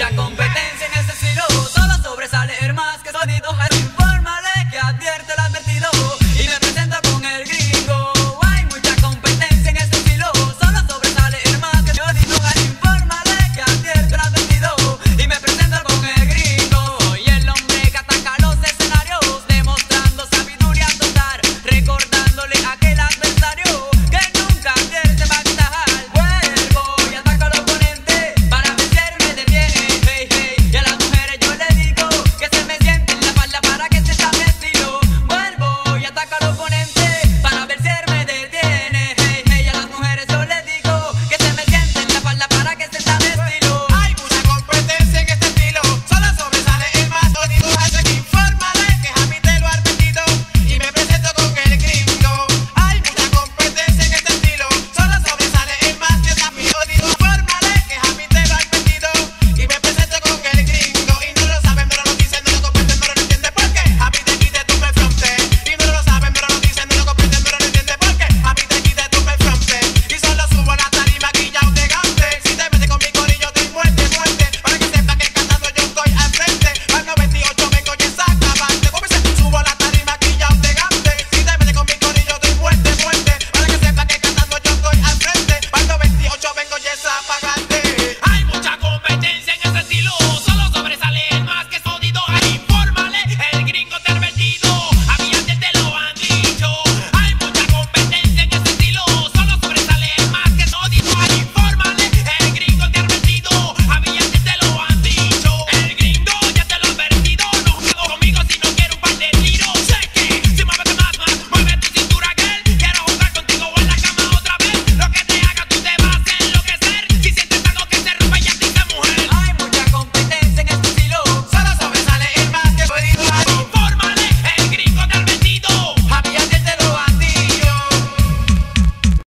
mucha competencia.